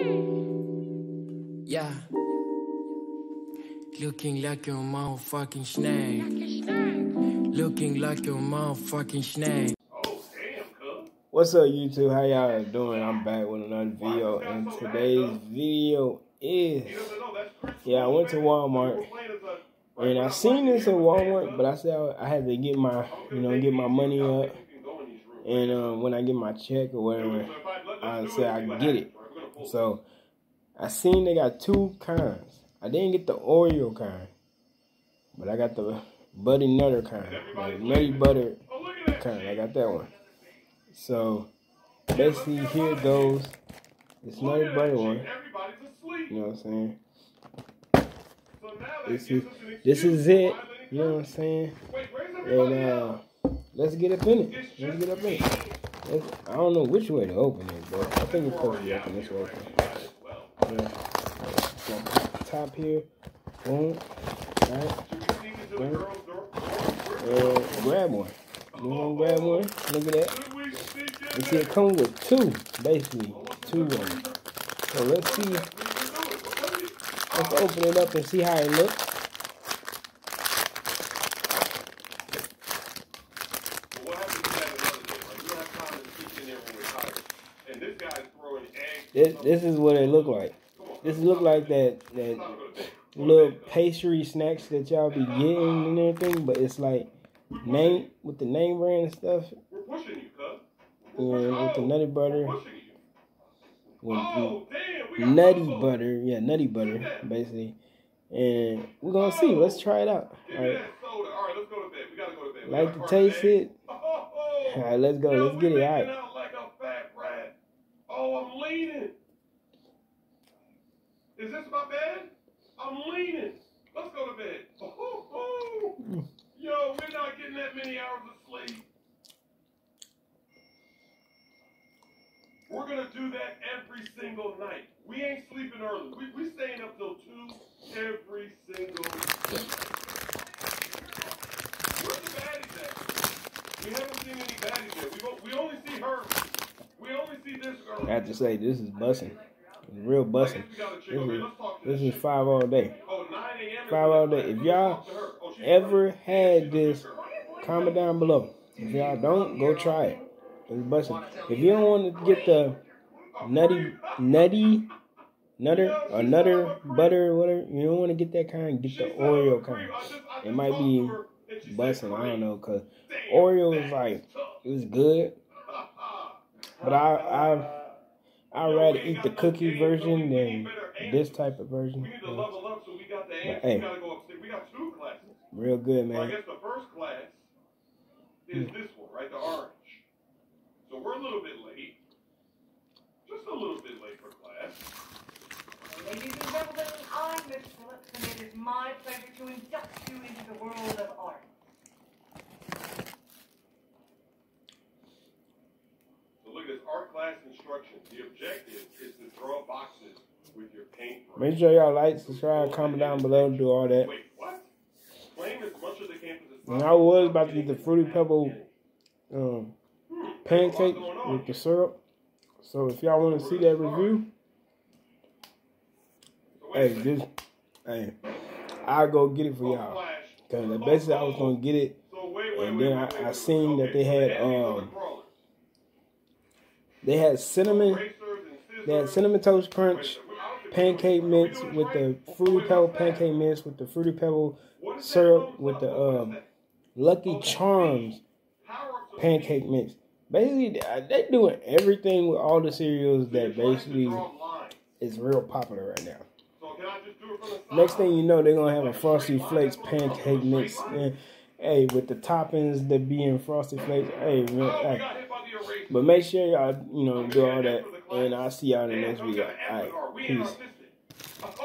Yeah. Looking like a motherfucking snake. Looking like a motherfucking snake. What's up YouTube? How y'all doing? I'm back with another video and today's video is yeah I went to Walmart and I seen this at Walmart but I said I had to get my you know get my money up and um, when I get my check or whatever I said I can get it so I seen they got two kinds I didn't get the Oreo kind but I got the Buddy Nutter kind like Nutty Butter kind I got that one so basically, here goes this Nutty Butter one. You know what I'm saying? This is this is it. You know what I'm saying? And uh, let's get up in it. Let's get up in it. I don't know which way to open it, but I think it's supposed to open this way. Yeah. Top here. Boom. Right. Boom. And uh, grab one. You want to grab one? Look at that. You see, it comes with two, basically, two of them. So let's see. Let's open it up and see how it looks. This, this is what it look like. This look like that that little pastry snacks that y'all be getting and everything, but it's like name with the name brand and stuff. And with the nutty butter. With nutty butter, yeah, nutty butter, basically. And we're gonna see. Let's try it out. All right. Like to taste it. All right, let's go. Let's get it. Right. Leaning. Is this my bed? I'm leaning. Let's go to bed. Oh, oh. Yo, we're not getting that many hours of sleep. We're gonna do that every single night. We ain't sleeping early. We we staying up till two every single night. Where's the baddies at? We haven't seen any baddies yet. We, we only see her. I have to say, this is bussing. Real bussing. This is, this is five all day. Oh, 9 a.m. is Five all day. If y'all Oh, ever had this, comment down below. If y'all don't, go try it. It's busting. If you don't want to get the nutty, nutty, nutter or nutter butter whatever, you don't want to get that kind. Get the Oreo kind. It might be busting. I don't know, cause Oreo is like it was good, but I I I rather eat the cookie version than this type of version. We need to level up, so we got the ants. Hey. We gotta go upstairs. We got two classes. Real good, So I man. guess the first class is hmm. this one, right? The orange. So we're a little bit late. Just a little bit late for class. Ladies and gentlemen, I'm Miss Phillips, and it is my pleasure to induct you into the world of art. So look at this The objective is to draw boxes with your paintbrush. Make sure y'all like, subscribe, comment down below, do all that. Wait, what? Claim as much of the campus as And I was about to get the Fruity Pebble um, pancake with the syrup. So if y'all want to see that review, hey, just hey, I'll go get it for y'all. Cause basically I was gonna get it, and then I, I seen that they had um they had cinnamon, they had cinnamon toast crunch, pancake mix with the fruity pebble pancake mix with the fruity pebble syrup with the um Lucky Charms pancake mix. Basically, they- doing everything with all the cereals that basically is real popular right now. Next thing you know, they're gonna have a Frosty Flakes pancake mix. And, hey, with the toppings that be in Frosty Flakes. Hey, man, hey. But make sure y'all, you know, do all that. And I'll see y'all in the next video. Alright, peace.